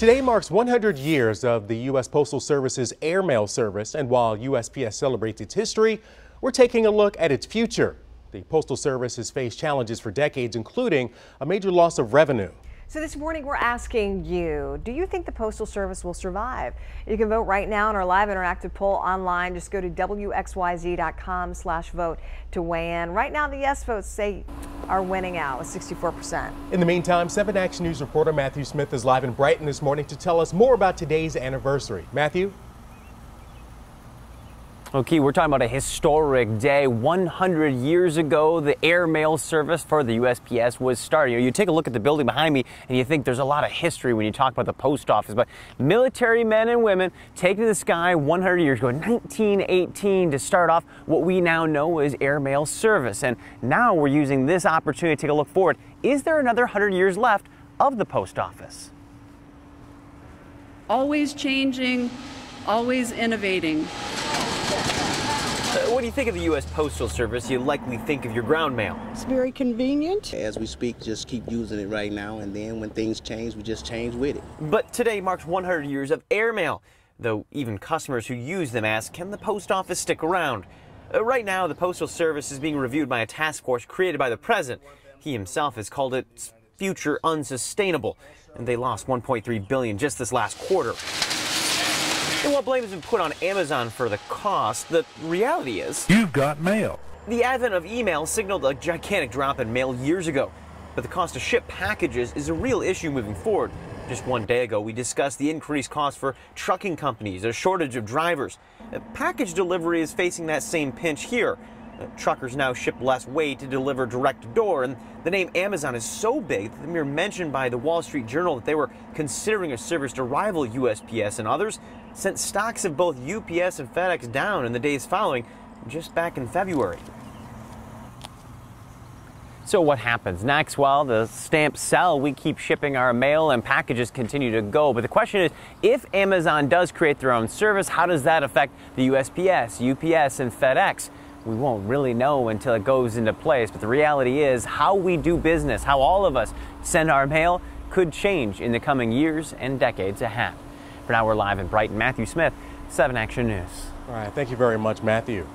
Today marks 100 years of the U.S. Postal Service's airmail service, and while USPS celebrates its history, we're taking a look at its future. The Postal Service has faced challenges for decades, including a major loss of revenue. So this morning we're asking you, do you think the Postal Service will survive? You can vote right now in our live interactive poll online. Just go to wxyz.com slash vote to weigh in. Right now the yes votes say are winning out with 64%. In the meantime, 7 Action News reporter Matthew Smith is live in Brighton this morning to tell us more about today's anniversary. Matthew? Okay, we're talking about a historic day. 100 years ago, the airmail service for the USPS was started. You, know, you take a look at the building behind me and you think there's a lot of history when you talk about the post office, but military men and women taken to the sky 100 years ago, 1918, to start off what we now know as airmail service. And now we're using this opportunity to take a look forward. Is there another 100 years left of the post office? Always changing, always innovating. Uh, what do you think of the U.S. Postal Service? You likely think of your ground mail. It's very convenient. As we speak, just keep using it right now, and then when things change, we just change with it. But today marks 100 years of airmail, though even customers who use them ask, can the post office stick around? Uh, right now, the Postal Service is being reviewed by a task force created by the President. He himself has called it future unsustainable, and they lost 1.3 billion just this last quarter. And while blame has been put on Amazon for the cost, the reality is you've got mail. The advent of email signaled a gigantic drop in mail years ago, but the cost to ship packages is a real issue moving forward. Just one day ago, we discussed the increased cost for trucking companies, a shortage of drivers. Uh, package delivery is facing that same pinch here. Truckers now ship less weight to deliver direct door, and the name Amazon is so big that the mere mention by the Wall Street Journal that they were considering a service to rival USPS and others sent stocks of both UPS and FedEx down in the days following, just back in February. So what happens next? Well, the stamps sell, we keep shipping our mail and packages continue to go. But the question is, if Amazon does create their own service, how does that affect the USPS, UPS, and FedEx? We won't really know until it goes into place. But the reality is how we do business, how all of us send our mail could change in the coming years and decades ahead. For now, we're live in Brighton. Matthew Smith, 7 Action News. All right. Thank you very much, Matthew.